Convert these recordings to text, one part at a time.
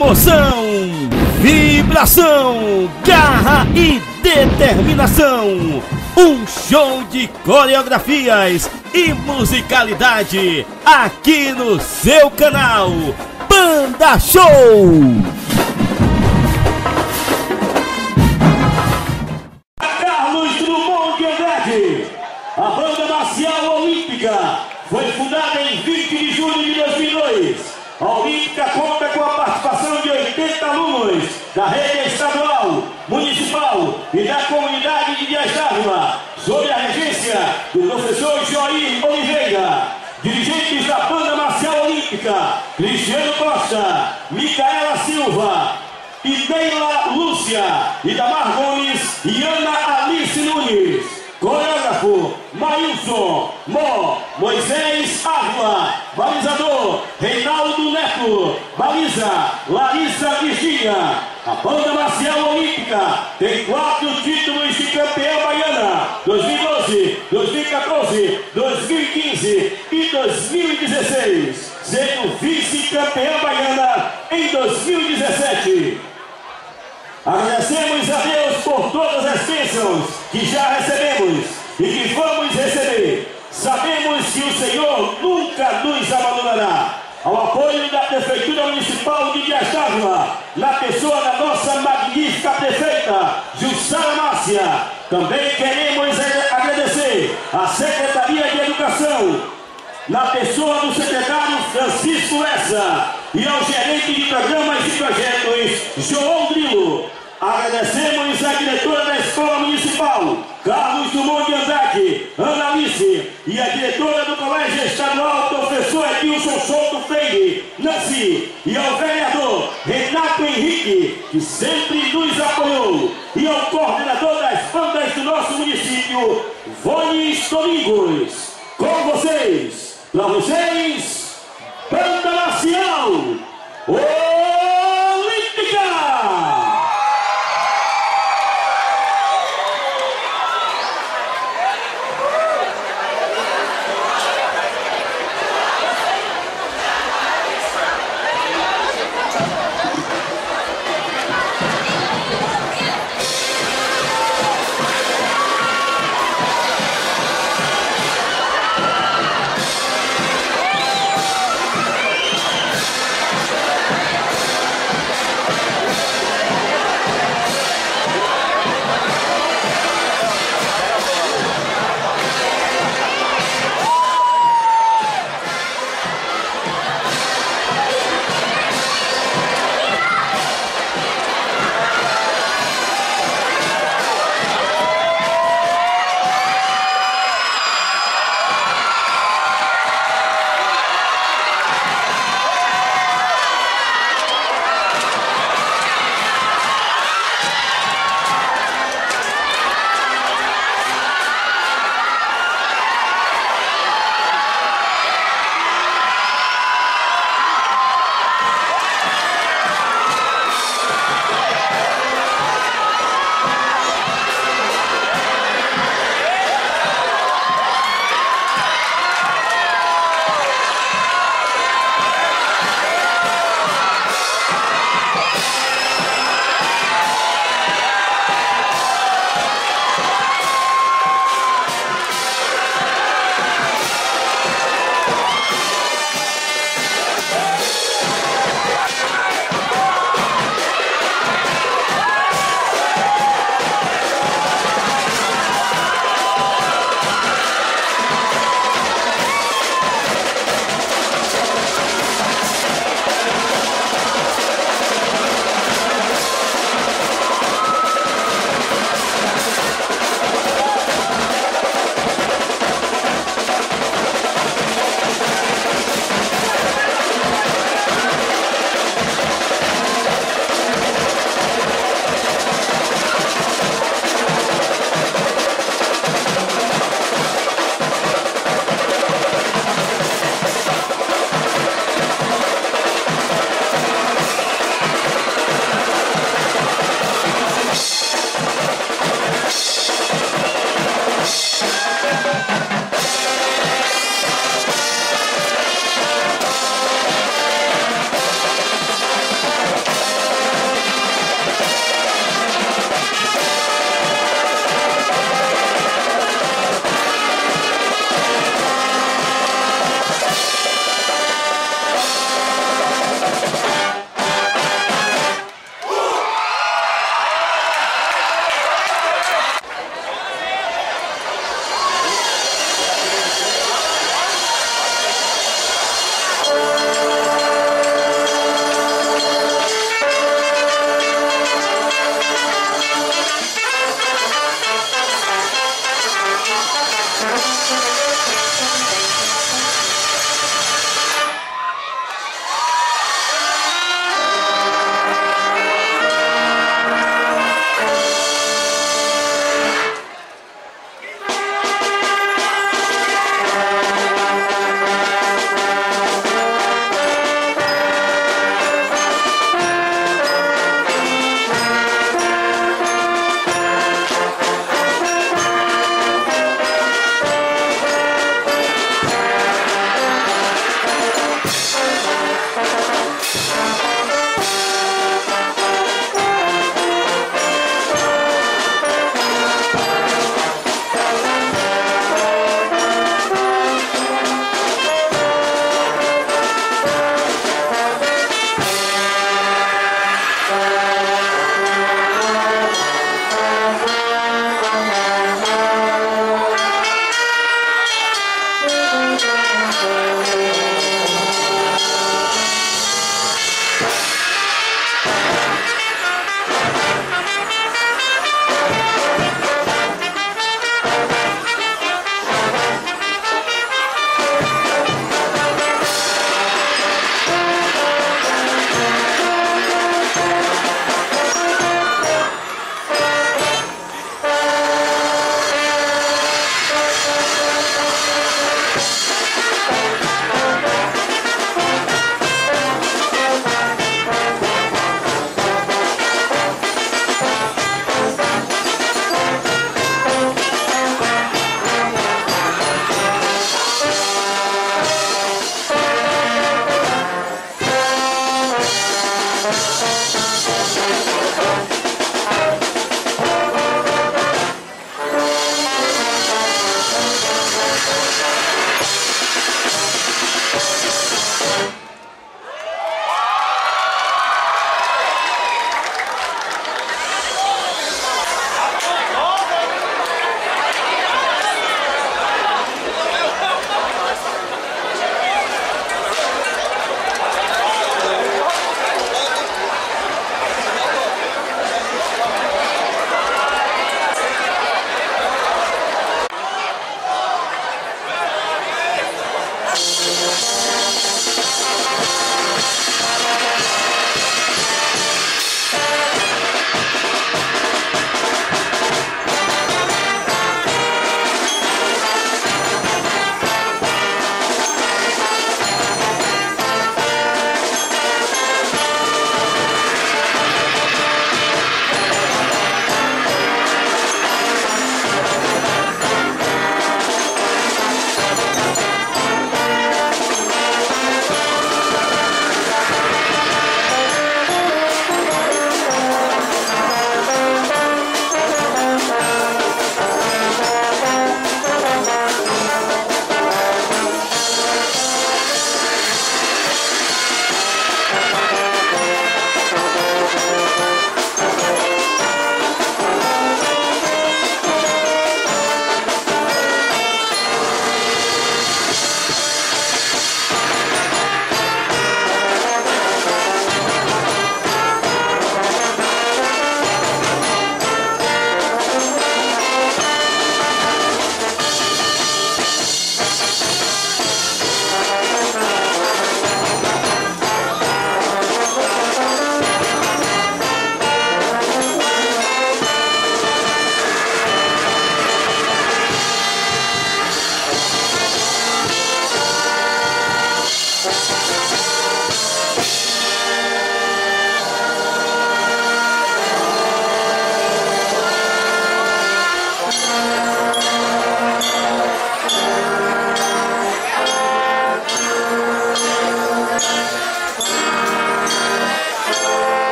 Emoção, vibração, garra e determinação. Um show de coreografias e musicalidade aqui no seu canal Banda Show. Da rede estadual, municipal e da comunidade de Dias d'Ávila, sob a regência do professor Joir Oliveira. Dirigentes da Banda Marcial Olímpica, Cristiano Costa, Micaela Silva, Neila Lúcia, Idamar Gomes e Ana Alice Nunes. Coreógrafo, Maílson, Mó, Moisés Ávila, balizador, Reinaldo Neto, baliza, Larissa Virginia. A banda marcial olímpica tem quatro títulos de campeã baiana, 2012, 2014, 2015 e 2016, sendo vice-campeã baiana em 2017. Agradecemos a Deus por todas as bênçãos que já recebemos e que vamos receber. Sabemos que o Senhor nunca nos abandonará. Ao apoio da Prefeitura Municipal de Dias d'Ávila, na pessoa da nossa magnífica prefeita, Jussara Márcia, também queremos agradecer à Secretaria de Educação, na pessoa do secretário Francisco Essa e ao gerente de programas e projetos, João Grilo. Agradecemos a diretora da Escola Municipal, Carlos Dumont de Andrade, Ana Alice, e a diretora do Colégio Estadual, professor Edilson Souto Freire, Nancy, e ao vereador Renato Henrique, que sempre nos apoiou, e ao coordenador das bandas do nosso município, Vones Domingos. Com vocês, para vocês, Banda Marcial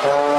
Oh.